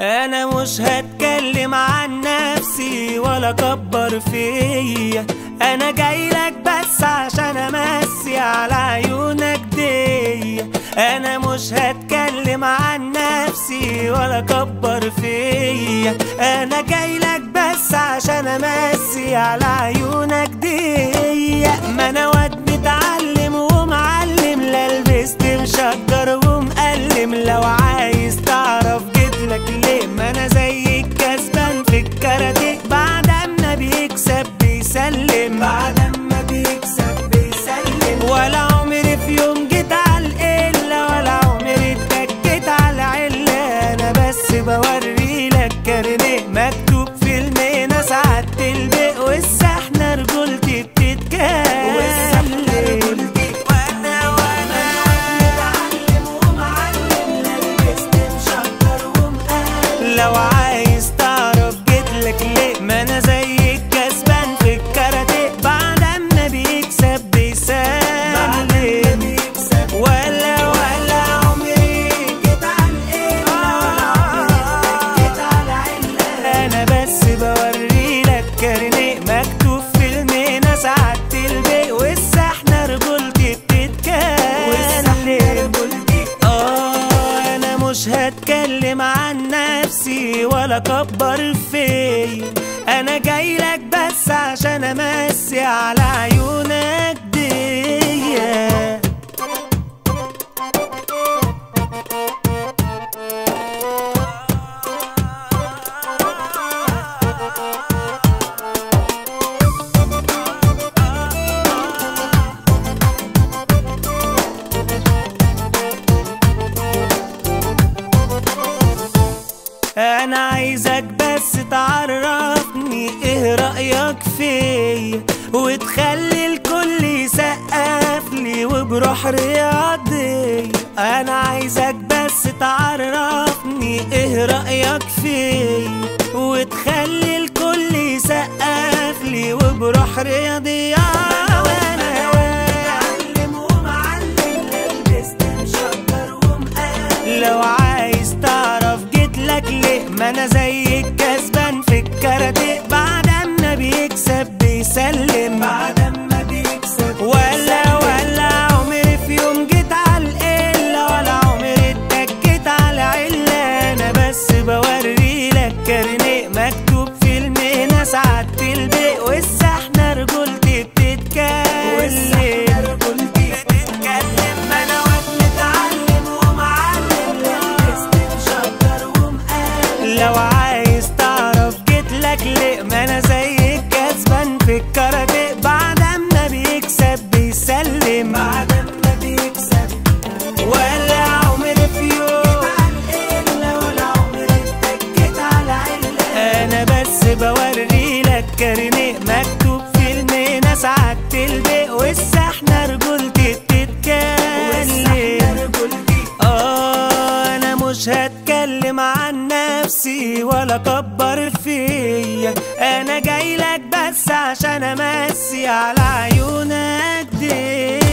مش هتكلم عن نفسي ولا كبر فيا. أنا جايلك بس عشان أمسي على عيونك دي أنا مش هتكلم عن نفسي ولا كبر فيا. أنا جايلك بس عشان أمسي على عيونك دي ما أنا واد متعلم ومعلم لا لبست مشجر ومقلم. لو عايز جيتلك أنا زيك كسبان في الكاراتيه. بعد اما بيكسب بيسلم. ولا عمري في يوم جيت على القلة ولا عمري اتكيت بوري هتكلم عن نفسي ولا كبر فيا. أنا جايلك بس عشان أمسي على عيونك. أنا عايزك بس تعرفني إيه رأيك فيا؟ وتخلي الكل يسقف لي وبروح رياضي. أنا عايزك بس تعرفني إيه رأيك فيا؟ وتخلي الكل يسقف لي وبروح رياضي. بيسلم بعد اما بيكسب ولا عمري في يوم. ولا عمري اتكيت على علة أنا بس بوري لك كارنيه مكتوب في المينا ساعات البيق والسحنة رجولتي بتتكلم آه أنا مش هتكلم عن نفسي ولا كبر فيا. أنا جايلك بس عشان امسي على عيونك دي.